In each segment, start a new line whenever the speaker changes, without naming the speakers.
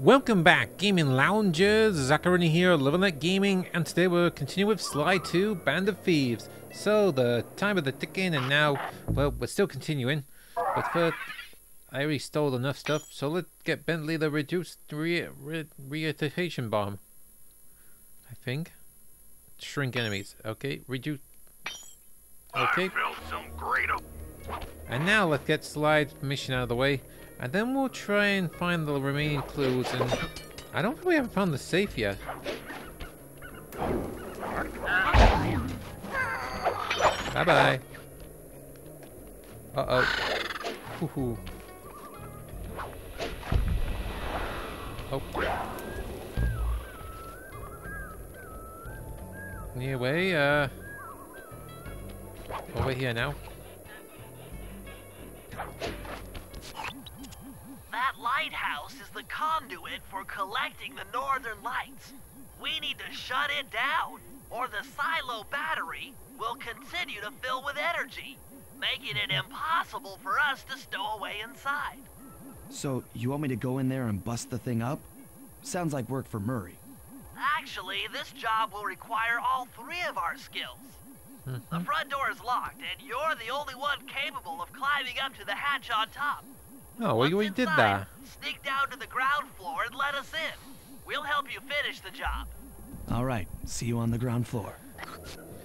Welcome back, gaming loungers. Zackaroni here, Live & Let Gaming, and today we're continuing with Sly 2 Band of Thieves. So, the time of the ticking, and now, well, we're still continuing. But first, I already stole enough stuff, so let's get Bentley the reduced re re reiteration bomb. I think. Shrink enemies. Okay, reduce. Okay. And now let's get Sly's mission out of the way. And then we'll try and find the remaining clues and I don't think we haven't found the safe yet. Bye bye. Uh oh. Hoo hoo. Oh. Anyway, uh over here now.
Lighthouse is the conduit for collecting the northern lights. We need to shut it down, or the silo battery will continue to fill with energy, making it impossible for us to stow away inside.
So, you want me to go in there and bust the thing up? Sounds like work for Murray.
Actually, this job will require all three of our skills. Mm-hmm. The front door is locked, and you're the only one capable of climbing up to the hatch on top.
Oh, well,
Once
we did
inside,
that.
Sneak down to the ground floor and let us in. We'll help you finish the job.
Alright, see you on the ground floor.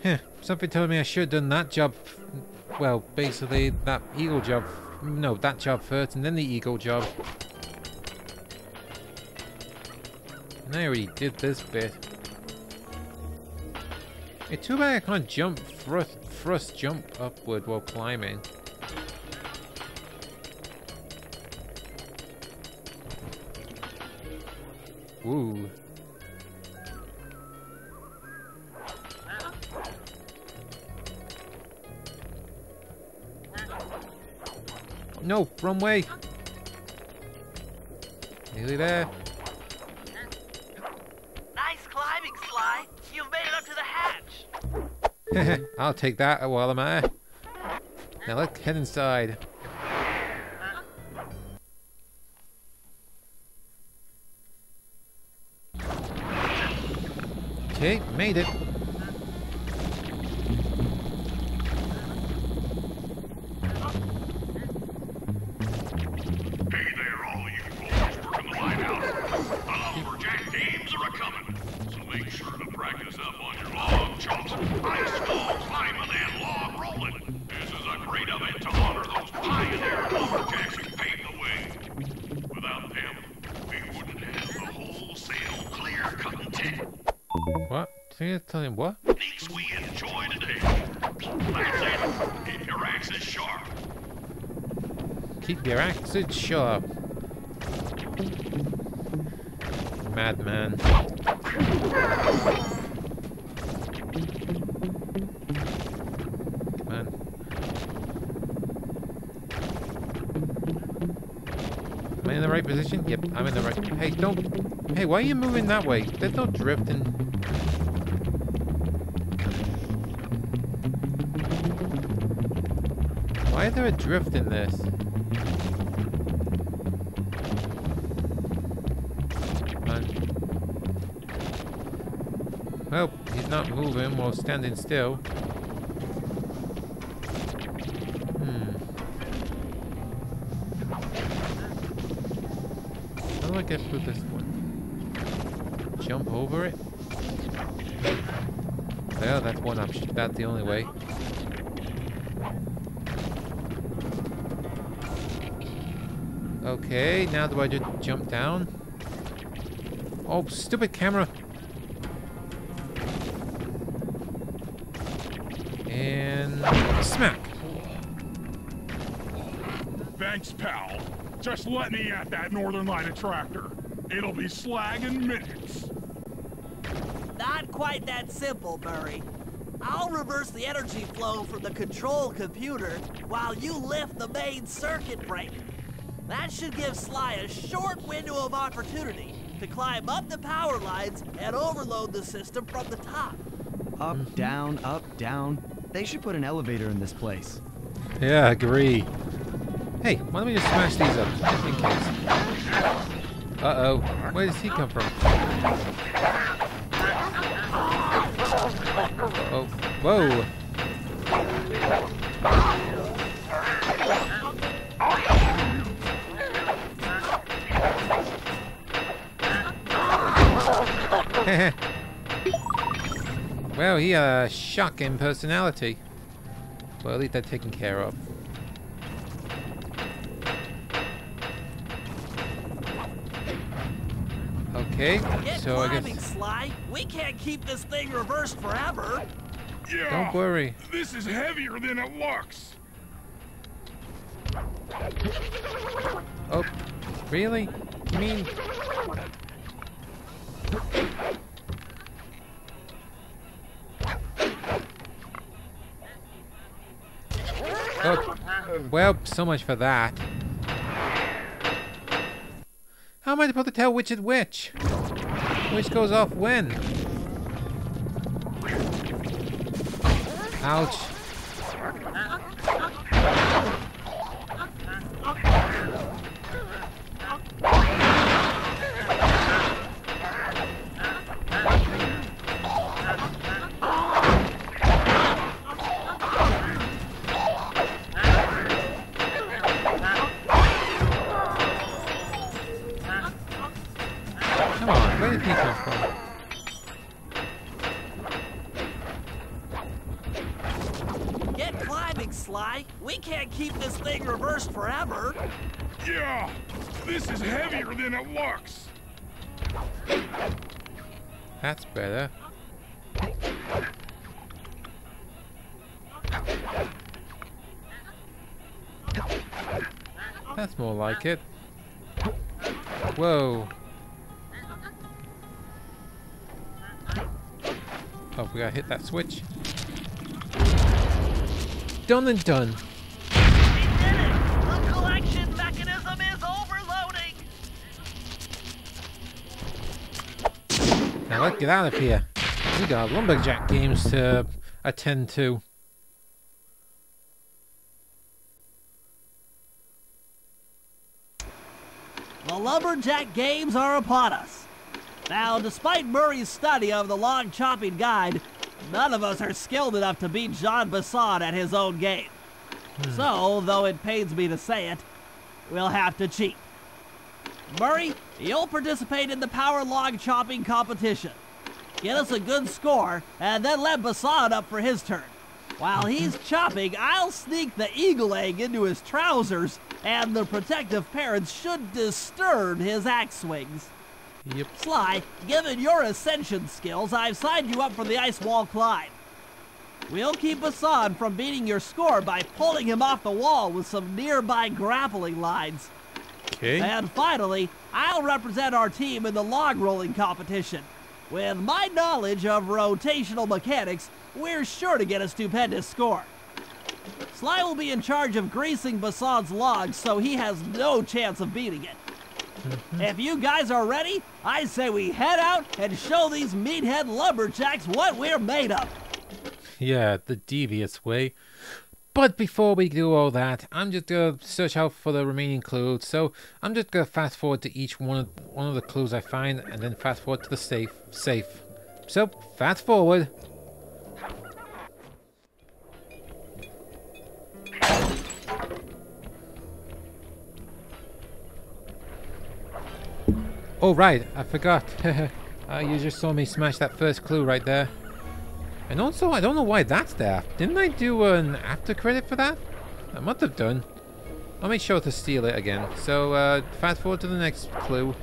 Heh, something told me I should have done that job. Well, basically, that eagle job. No, that job first, and then the eagle job. And I already did this bit. It's too bad I can't jump, thrust, thrust jump upward while climbing. Ooh. No, wrong way. Nearly there.
Nice climbing, Sly. You've made it up to the hatch.
I'll take that while I'm at. Now let's head inside. Okay, made it.
Sharp.
Keep your axes sharp. Madman. Am I in the right position? Yep, I'm in the right. Hey, don't. Hey, why are you moving that way? There's no drifting. Why is there a drift in this? Well, he's not moving while standing still. Hmm. How do I get through this one? Jump over it? Well, that's one option. That's the only way. Okay, now do I just jump down? Oh, stupid camera! And smack!
Thanks, pal. Just let me at that Northern Light attractor. It'll be slag in minutes.
Not quite that simple, Murray. I'll reverse the energy flow from the control computer while you lift the main circuit breaker. That should give Sly a short window of opportunity to climb up the power lines and overload the system from the top.
Up, mm-hmm. down, up, down. They should put an elevator in this place.
Yeah, agree. Hey, why don't we just smash these up, just in case? Uh-oh. Where does he come from? Oh, whoa. well, he had a shocking personality. Well, at least that's taken care of. Okay,
Get
so I guess...
Sly. We can't keep this thing reversed forever.
Yeah.
Don't worry.
This is heavier than it looks.
Oh, really? You mean... well, so much for that. How am I supposed to tell which is which? Which goes off when? Ouch.
Than it looks.
That's better. That's more like it. Whoa. Oh, we gotta hit that switch. Done and done. Let's get out of here. We got lumberjack games to attend to.
The Lumberjack Games are upon us. Now, despite Murray's study of the log chopping guide, none of us are skilled enough to beat Jean Bison at his own game. Hmm. So, though it pains me to say it, we'll have to cheat. Murray, you'll participate in the power log chopping competition. Get us a good score, and then let Bison up for his turn. While he's chopping, I'll sneak the eagle egg into his trousers, and the protective parents should disturb his axe swings.
Yep.
Sly, given your ascension skills, I've signed you up for the ice wall climb. We'll keep Bison from beating your score by pulling him off the wall with some nearby grappling lines.
Okay.
And finally, I'll represent our team in the log rolling competition. With my knowledge of rotational mechanics, we're sure to get a stupendous score. Sly will be in charge of greasing Bison's logs, so he has no chance of beating it. Mm-hmm. If you guys are ready, I say we head out and show these meathead lumberjacks what we're made of.
Yeah, the devious way. But before we do all that, I'm just gonna search out for the remaining clues. So I'm just gonna fast forward to each one of one of the clues I find, and then fast forward to the safe. Safe. So fast forward. Oh right, I forgot. uh, you just saw me smash that first clue right there. And also, I don't know why that's there. Didn't I do an after credit for that? I must have done. I'll make sure to steal it again. So, uh, fast forward to the next clue.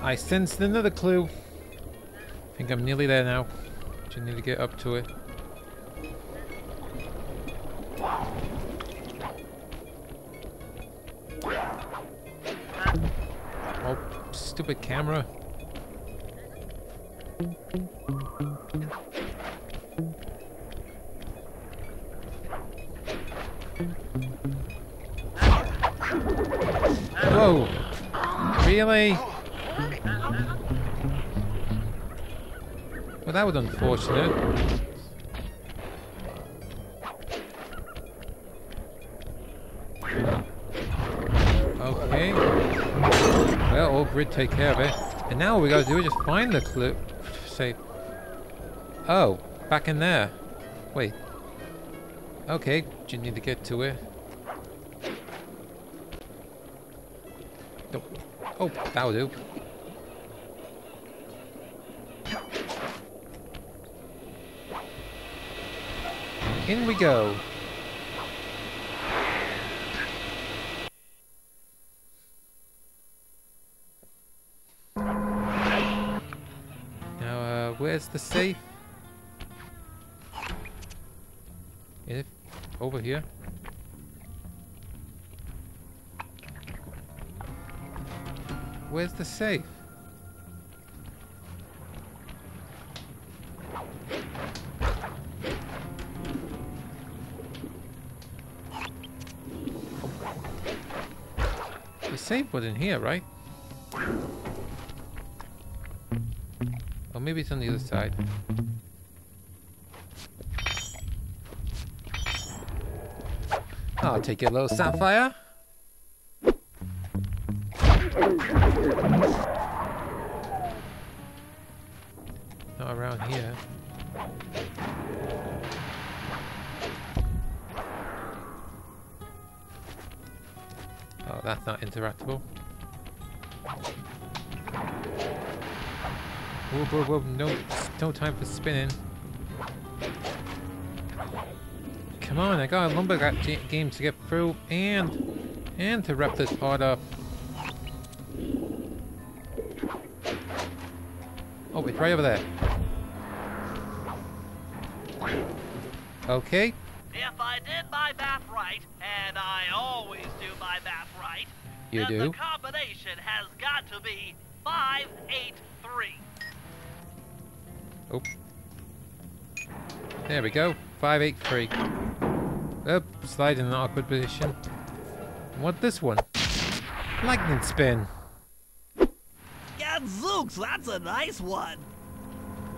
I sensed another clue. I think I'm nearly there now. Just need to get up to it. Oh, stupid camera. Whoa! Really? Well, that was unfortunate. Okay. Well, all grid take care of it. And now all we gotta do is just find the clue. Say, oh, back in there. Wait. Okay, do you need to get to it. Oh, oh that'll do. In we go. Where's the safe? Is it over here? Where's the safe? The safe was in here, right? Maybe it's on the other side. I'll take your little sapphire. Not around here. Oh, that's not interactable. Whoa, whoa, no, no time for spinning. Come on, I got a lumberjack ga- game to get through and and to wrap this part up. Oh, it's right over there. Okay,
If I did my math right, and I always do my math right,
You
then
do?
the combination has got to be 583.
Oh. There we go. 583. Up, slide in an awkward position. What this one? Lightning spin.
Gadzooks, that's a nice one.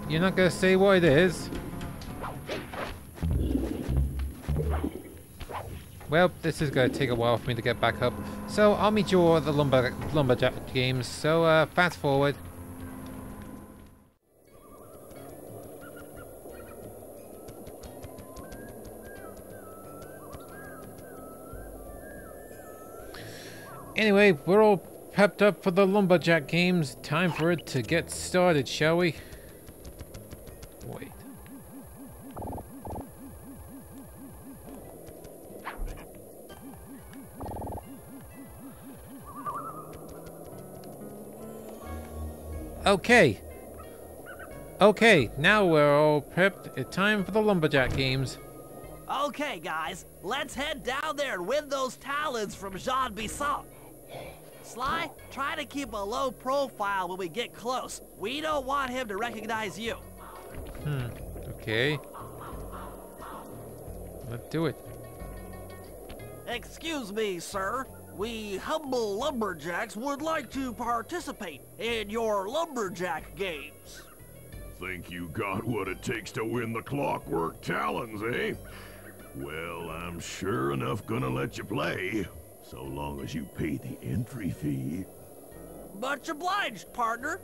You're not gonna say what it is? Well, this is gonna take a while for me to get back up. So I'll meet you all at the lumber lumberjack games. So uh, fast forward. Anyway, we're all prepped up for the lumberjack games. Time for it to get started, shall we? Wait. Okay. Okay, now we're all prepped. It's time for the lumberjack games.
Okay, guys, let's head down there and win those talons from Jean Bison. Sly, try to keep a low profile when we get close. We don't want him to recognize you.
Hmm, okay. Let's do it.
Excuse me, sir. We humble lumberjacks would like to participate in your lumberjack games.
Think you got what it takes to win the clockwork talons, eh? Well, I'm sure enough gonna let you play, so long as you pay the entry fee.
Much obliged, partner.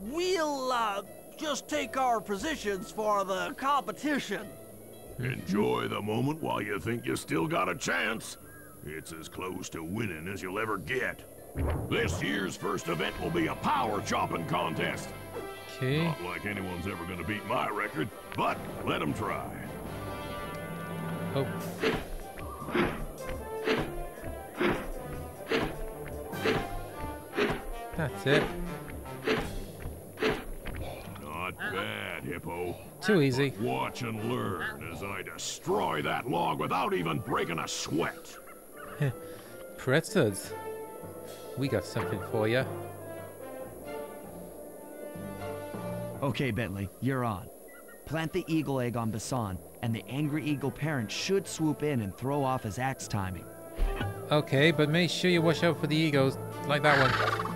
We'll, uh, just take our positions for the competition.
Enjoy the moment while you think you still got a chance. It's as close to winning as you'll ever get. This year's first event will be a power chopping contest.
Okay.
Not like anyone's ever gonna beat my record, but let 'em try.
Oh. It.
Not bad, Hippo.
Too easy.
Watch and learn as I destroy that log without even breaking a sweat.
Pretzels. We got something for you.
Okay, Bentley, you're on. Plant the eagle egg on Bison, and the angry eagle parent should swoop in and throw off his axe timing.
Okay, but make sure you watch out for the egos, like that one.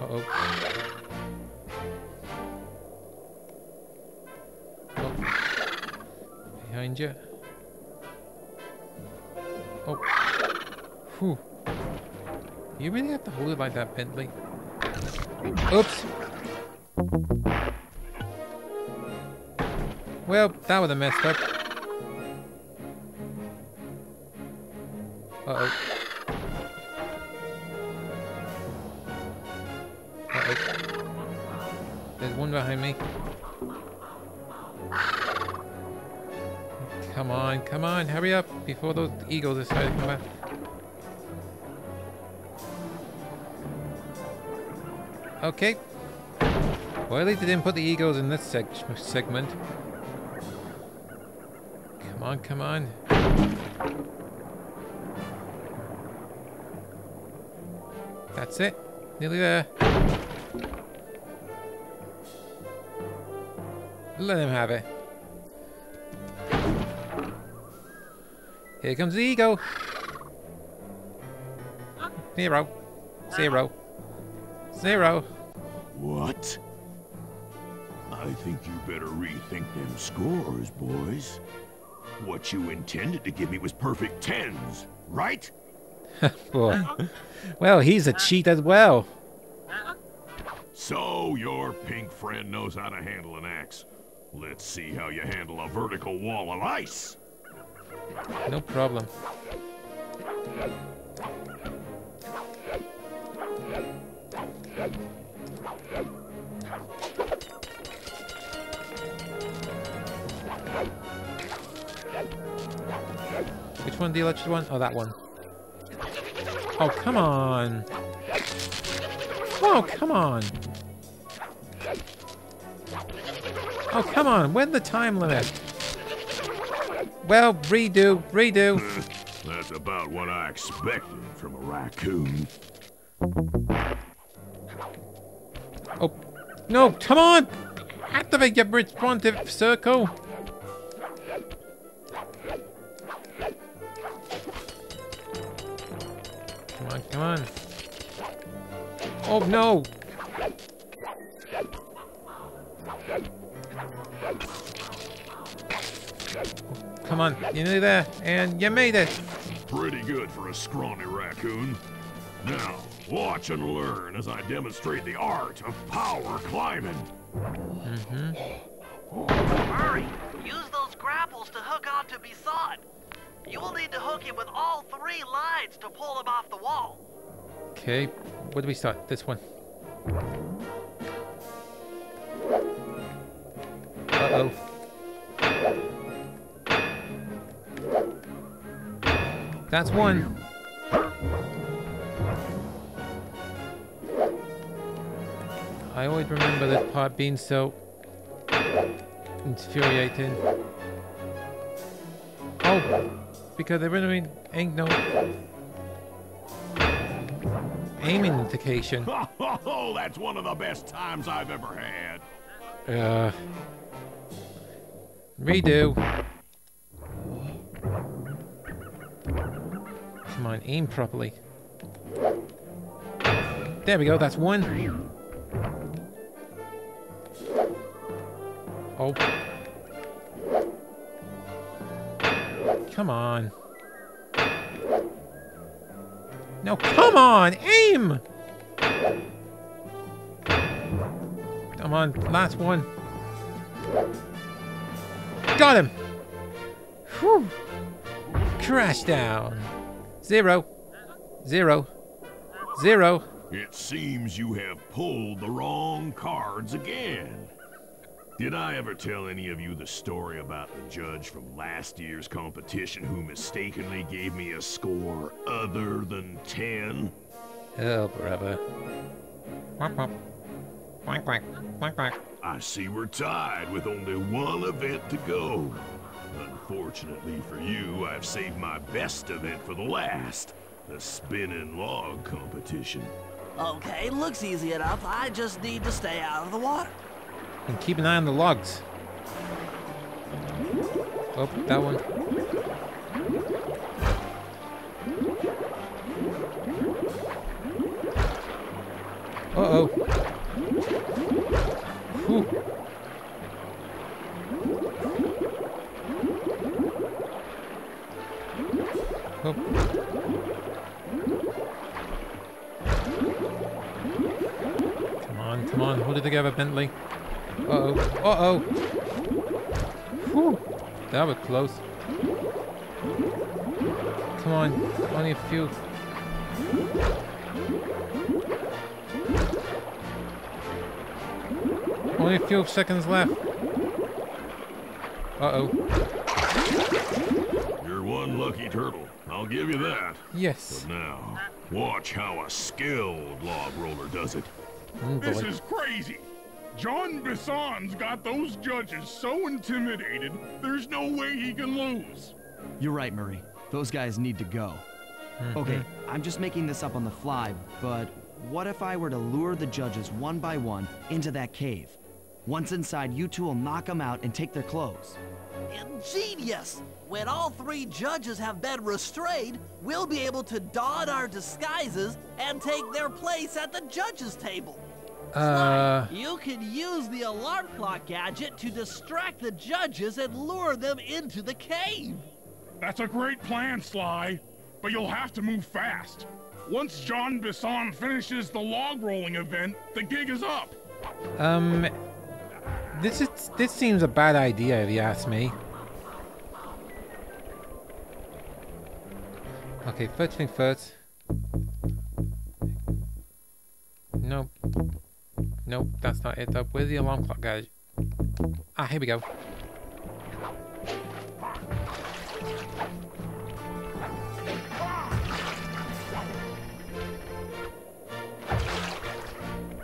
Uh-oh. Oh. Behind you. Oh. Whew. You really have to hold it like that, Bentley. Oops. Well, that would have messed up. Uh-oh. Come on, hurry up before those eagles decide to come back. Okay. Well, at least they didn't put the eagles in this seg segment. Come on, come on. That's it. Nearly there. Let him have it. Here comes the eagle. Zero. Zero. Zero.
What? I think you better rethink them scores, boys. What you intended to give me was perfect tens, right?
Boy. well, he's a cheat as well.
So your pink friend knows how to handle an axe. Let's see how you handle a vertical wall of ice.
No problem. Which one do the electric one? Oh, that one. Oh, come on. Oh, come on. Oh, come on. When the time limit? Well, redo, redo.
Uh, that's about what I expected from a raccoon.
Oh, no, come on! Activate your responsive circle. Come on, come on. Oh, no! Come on, you're nearly there, and you made it.
Pretty good for a scrawny raccoon. Now, watch and learn as I demonstrate the art of power climbing. Mm-hmm.
Hurry! Use those grapples to hook onto Bison. You will need to hook him with all three lines to pull him off the wall.
Okay, where do we start? This one. Uh-oh. That's one. I always remember that part being so infuriating. Oh, because there really ain't no aiming indication.
Oh, that's one of the best times I've ever had.
Uh, redo. Come on, aim properly. There we go, that's one. Oh. Come on. No, come on! Aim! Come on, last one. Got him! Whew. Crash down. Zero. Zero. Zero.
It seems you have pulled the wrong cards again. Did I ever tell any of you the story about the judge from last year's competition who mistakenly gave me a score other than 10?
Oh, brother. Quack, quack. Quack, quack. Quack, quack.
I see we're tied with only one event to go. Unfortunately for you, I've saved my best event for the last. The spinning log competition.
Okay, looks easy enough. I just need to stay out of the water.
And keep an eye on the logs. Oh, that one. Uh-oh. Oh. on, come on, hold it together, Bentley. Uh-oh, uh-oh. Whew, that was close. Come on, only a few. Only a few seconds left. Uh-oh.
You're one lucky turtle. I'll give you that.
Yes.
But Now, watch how a skilled log roller does it.
Mm,
This is crazy. John Bison's got those judges so intimidated, there's no way he can lose.
You're right, Murray. Those guys need to go. Okay, I'm just making this up on the fly, but what if I were to lure the judges one by one into that cave? Once inside, you two will knock them out and take their clothes.
Ingenious! When all three judges have been restrained, we'll be able to don our disguises and take their place at the judges' table.
Uh,
You can use the alarm clock gadget to distract the judges and lure them into the cave.
That's a great plan, Sly, but you'll have to move fast. Once John Bison finishes the log rolling event, the gig is up.
um, this is this seems a bad idea if you ask me. Okay, first thing first. Nope. Nope, that's not it. Though. Where's the alarm clock, guys? Ah, here we go.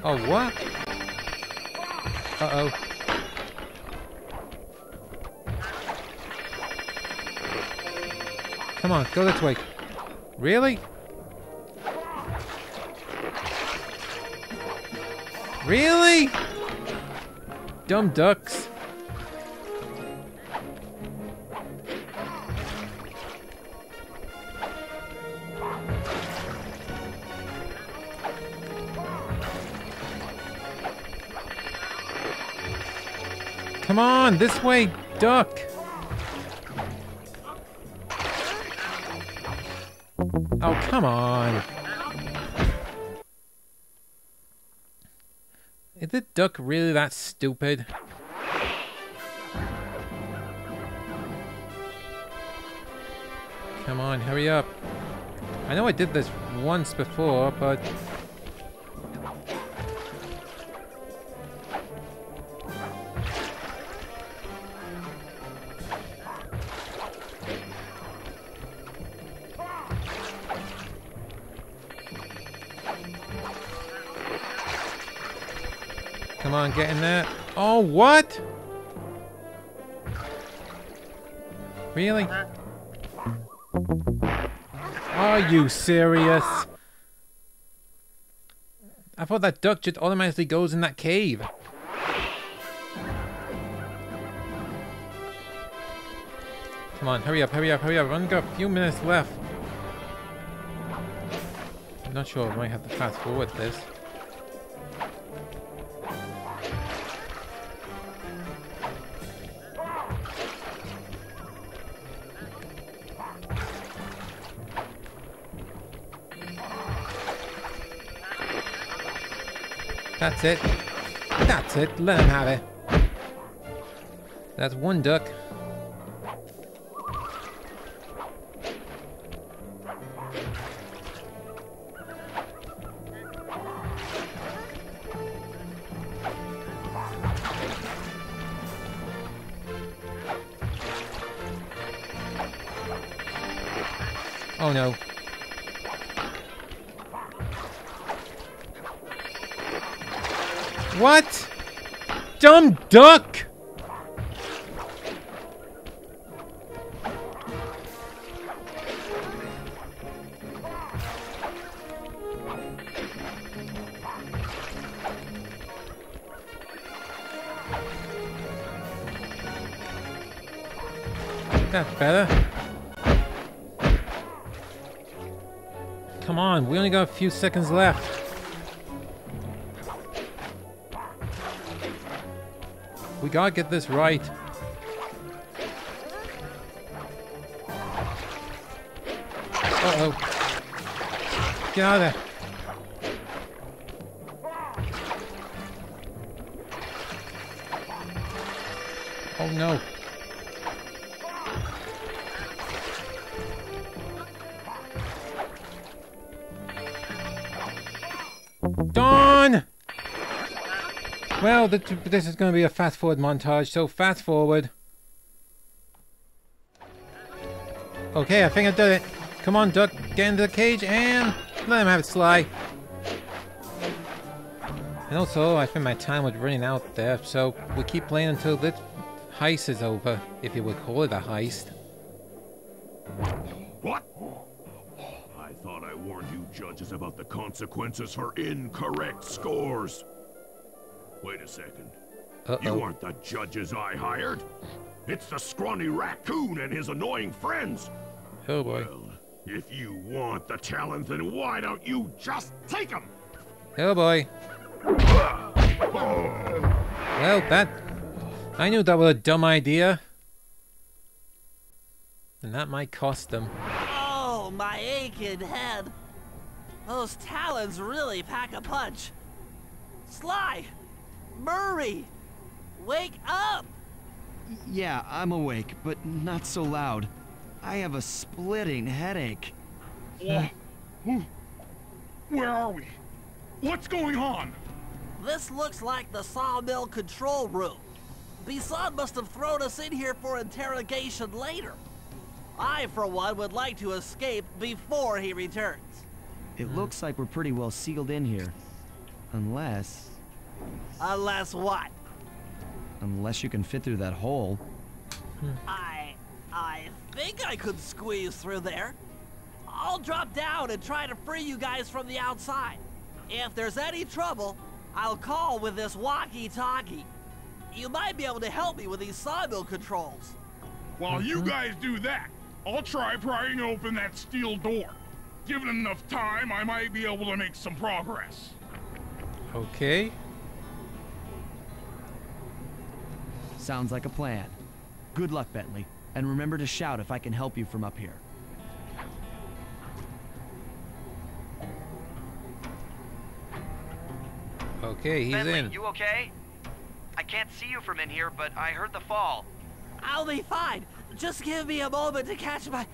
Oh, what? Uh-oh. Come on, go this way. Really? Really? Dumb ducks. Come on, this way, duck. Come on. Is the duck really that stupid? Come on, hurry up. I know I did this once before, but... Come on, get in there. Oh, what? Really? Are you serious? I thought that duck just automatically goes in that cave. Come on, hurry up, hurry up, hurry up. Only got a few minutes left. I'm not sure if I might have to fast forward this. That's it. That's it. Let him have it. That's one duck. Dumb duck! That's better. Come on, we only got a few seconds left. gotta get this right. Uh-oh. Get out of there. Oh no. Well, th this is going to be a fast forward montage, so fast forward. Okay, I think I did it. Come on, Duck, get into the cage and let him have it, Sly. And also, I think my time was running out there, so we keep playing until this heist is over, if you would call it a heist.
What? I thought I warned you judges about the consequences for incorrect scores. Wait a second.
Uh
You
oh.
aren't the judges I hired. It's the scrawny raccoon and his annoying friends.
Oh boy.
Well, if you want the talent, then why don't you just take them?
Oh boy. Well, that. I knew that was a dumb idea. And that might cost them.
Oh, my aching head. Those talons really pack a punch. Sly! Murray! Wake up!
Yeah, I'm awake, but not so loud. I have a splitting headache.
Wha- who- Where are we? What's going on?
This looks like the sawmill control room. Bison must have thrown us in here for interrogation later. I, for one, would like to escape before he returns.
It looks like we're pretty well sealed in here. Unless...
Unless what?
Unless you can fit through that hole. Hmm.
I... I think I could squeeze through there. I'll drop down and try to free you guys from the outside. If there's any trouble, I'll call with this walkie-talkie. You might be able to help me with these sawmill controls.
While you guys do that, I'll try prying open that steel door. Given enough time, I might be able to make some progress.
Okay.
Sounds like a plan. Good luck, Bentley. And remember to shout if I can help you from up here.
Okay, he's
Bentley,
in.
you okay? I can't see you from in here, but I heard the fall.
I'll be fine. Just give me a moment to catch my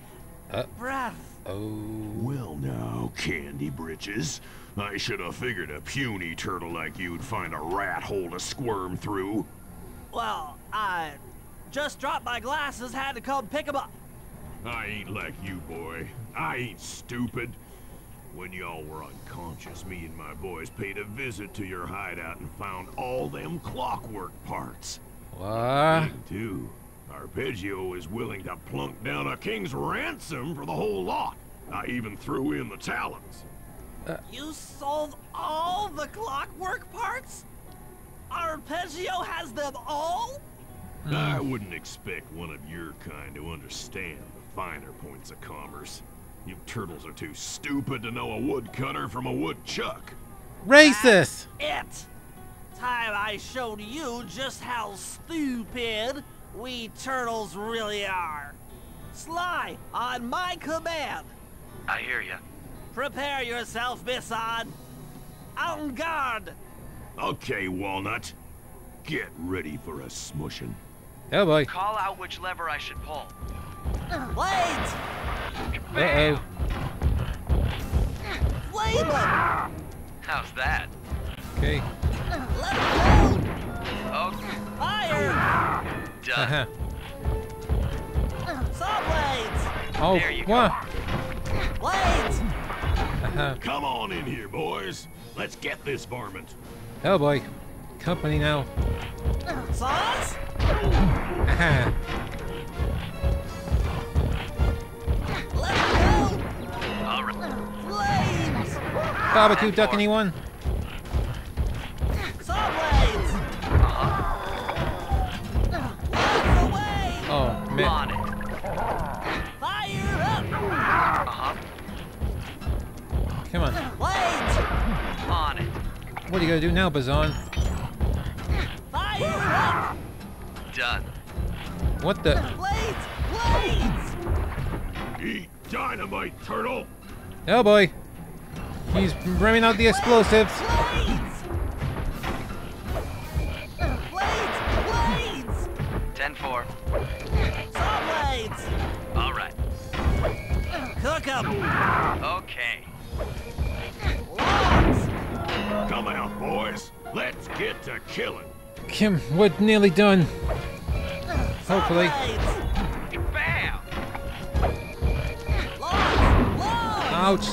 Uh.
breath.
Oh.
Well now, Candy Britches. I should have figured a puny turtle like you'd find a rat hole to squirm through.
Well, I just dropped my glasses, had to come pick 'em up.
I ain't like you, boy. I ain't stupid. When y'all were unconscious, me and my boys paid a visit to your hideout and found all them clockwork parts.
What?
Thing, too. Arpeggio is willing to plunk down a king's ransom for the whole lot. I even threw in the talons. Uh.
You sold all the clockwork parts? Arpeggio has them all? Uh.
I wouldn't expect one of your kind to understand the finer points of commerce. You turtles are too stupid to know a woodcutter from a woodchuck.
Racist!
It! Time I showed you just how stupid we turtles really are. Sly, on my command,
I hear you.
prepare yourself, Bison. En garde!
Okay, Walnut. Get ready for a smushin'.
Oh boy.
Call out which lever I should pull.
Blades!
Uh oh.
Flame 'em!
How's that?
Okay.
Let 'em go!
Oh,
Fire!
done.
Uh-huh.
Saw blades!
Oh,
There you
what?
Blades!
Uh-huh.
Come on in here, boys. Let's get this varmint.
Oh boy. Company now.
Saws? Let 'em go!
All right.
Flames!
Barbecue duck anyone?
Saw blades! Blades away!
Oh, man.
Fire up!
Come on.
Blades!
On it.
What are you gonna do now, Bison?
Fire up!
Done.
What the?
Blades! Blades!
Eat dynamite, turtle.
Oh boy. He's ramming out the explosives.
Blades! Blades! Blades!
10-4.
Saw blades!
All right.
Cook 'em!
Okay.
Logs!
Come out, boys. Let's get to killing.
Kim, we're nearly done. Hopefully.
Blades!
Bam!
Logs! Logs!
Ouch.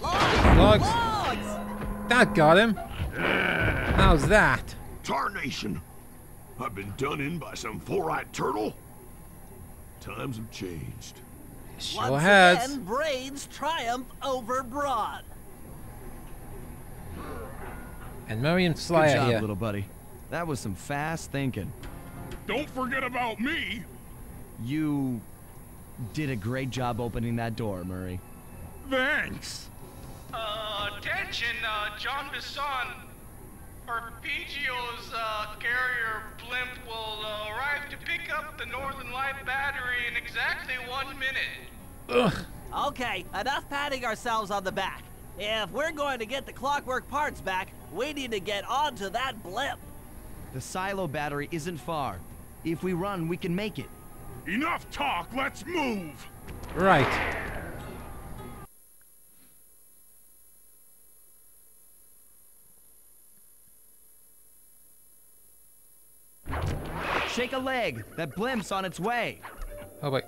Logs!
Logs.
Logs!
That got him. How's that?
Tarnation. I've been done in by some four-eyed turtle. Times have changed.
Sure
Once
has.
again, Brains triumph over Brawn.
And Murray and
Good job,
here.
little buddy. That was some fast thinking.
Don't forget about me.
You did a great job opening that door, Murray.
Thanks.
Uh, attention, uh, Jean Bison. Arpeggio's, uh, carrier blimp will uh, arrive to pick up the Northern Light battery in exactly one minute.
Ugh.
Okay, enough patting ourselves on the back. If we're going to get the Clockwerk parts back, we need to get onto that blimp.
The silo battery isn't far. If we run, we can make it.
Enough talk, let's move.
Right.
Shake a leg. That blimp's on its way.
Oh wait.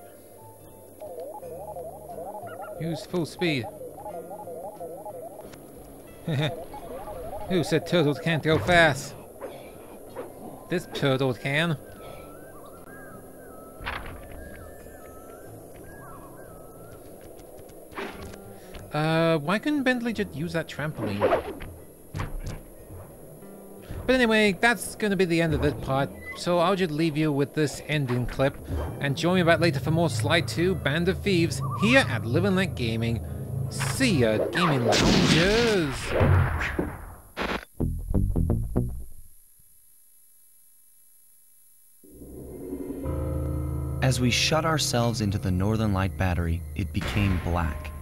Use full speed. Who said turtles can't go fast? This turtle can. Uh, why couldn't Bentley just use that trampoline? But anyway, that's going to be the end of this part, so I'll just leave you with this ending clip, and join me back later for more Sly 2 Band of Thieves here at Live & Let Gaming. See ya, gaming loungers!
As we shut ourselves into the Northern Light battery, it became black.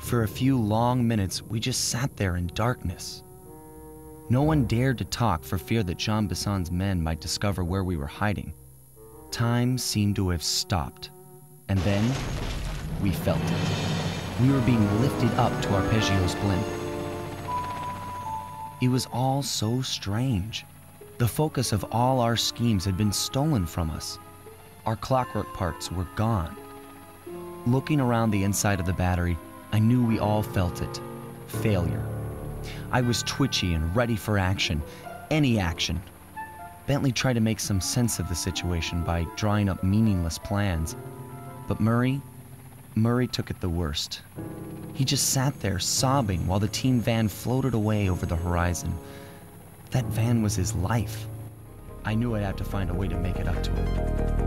For a few long minutes, we just sat there in darkness. No one dared to talk for fear that Jean Bison's men might discover where we were hiding. Time seemed to have stopped. And then, we felt it. We were being lifted up to Arpeggio's blimp. It was all so strange. The focus of all our schemes had been stolen from us. Our Clockwerk parts were gone. Looking around the inside of the battery, I knew we all felt it failure. I was twitchy and ready for action, any action. Bentley tried to make some sense of the situation by drawing up meaningless plans. But Murray, Murray took it the worst. He just sat there sobbing while the team van floated away over the horizon. That van was his life. I knew I'd have to find a way to make it up to him.